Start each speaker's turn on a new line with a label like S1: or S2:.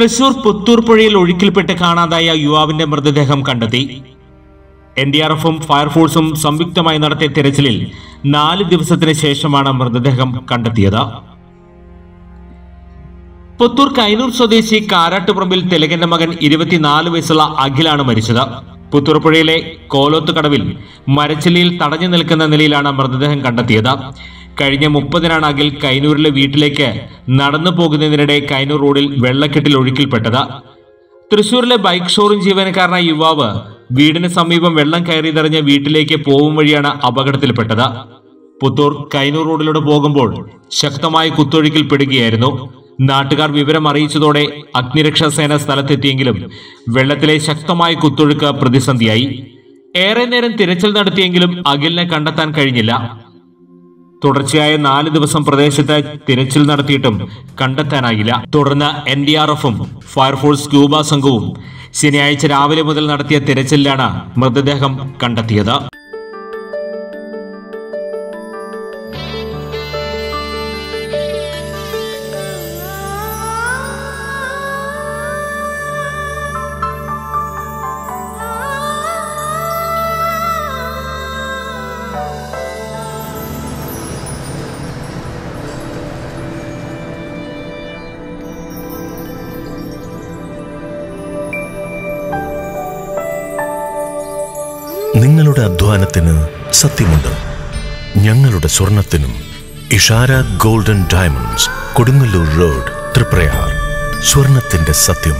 S1: തൃശൂർ പുത്തൂർ പുഴയിൽ ഒഴുക്കിൽപ്പെട്ട് കാണാതായ യുവാവിന്റെ മൃതദേഹം കണ്ടെത്തി. എൻ ഡി ആർ എഫും ഫയർഫോഴ്സും സംയുക്തമായി നടത്തിയ തിരച്ചിലിൽ നാല് ദിവസത്തിന് ശേഷമാണ് മൃതദേഹം കണ്ടെത്തിയത്. പുത്തൂർ കൈനൂർ സ്വദേശി കാരാട്ടുപറമ്പിൽ തിലകന്റെ മകൻ ഇരുപത്തിനാല് വയസ്സുള്ള അഖിലാണ് മരിച്ചത്. പുത്തൂർ പുഴയിലെ കോലോത്ത് കടവിൽ മരച്ചില്ലയിൽ തടഞ്ഞു നിൽക്കുന്ന നിലയിലാണ് മൃതദേഹം കണ്ടെത്തിയത്. കഴിഞ്ഞ മുപ്പതിനാണ് അഖിൽ കൈനൂരിലെ വീട്ടിലേക്ക് നടന്നു പോകുന്നതിനിടെ കൈനൂർ റോഡിൽ വെള്ളക്കെട്ടിൽ ഒഴുക്കിൽപ്പെട്ടത്. തൃശൂരിലെ ബൈക്ക് ഷോറൂം ജീവനക്കാരനായ യുവാവ് വീടിന് സമീപം വെള്ളം കയറിയതറിഞ്ഞ് വീട്ടിലേക്ക് പോകും വഴിയാണ് അപകടത്തിൽപ്പെട്ടത്. പുത്തൂർ കൈനൂർ റോഡിലൂടെ പോകുമ്പോൾ ശക്തമായ കുത്തൊഴുക്കിൽ പെടുകയായിരുന്നു നാട്ടുകാർ വിവരം അറിയിച്ചതോടെ അഗ്നിരക്ഷാ സേന സ്ഥലത്തെത്തിയെങ്കിലും വെള്ളത്തിലെ ശക്തമായ കുത്തൊഴുക്ക് പ്രതിസന്ധിയായി. ഏറെ നേരം തിരച്ചിൽ നടത്തിയെങ്കിലും അഖിലിനെ കണ്ടെത്താൻ കഴിഞ്ഞില്ല. തുടർച്ചയായ നാല് ദിവസം പ്രദേശത്ത് തിരച്ചിൽ നടത്തിയിട്ടും കണ്ടെത്താനായില്ല. തുടർന്ന് എൻ ഡി ആർ എഫും ഫയർഫോഴ്സ് ക്യൂബ സംഘവും ശനിയാഴ്ച രാവിലെ മുതൽ നടത്തിയ തിരച്ചിലാണ് മൃതദേഹം കണ്ടെത്തിയത്.
S2: നിങ്ങളുടെ അധ്വാനത്തിന് സത്യമുണ്ട്. ഞങ്ങളുടെ സ്വർണത്തിനും Ishara golden diamonds Kodungallur road Triprayar സ്വർണത്തിന്റെ സത്യം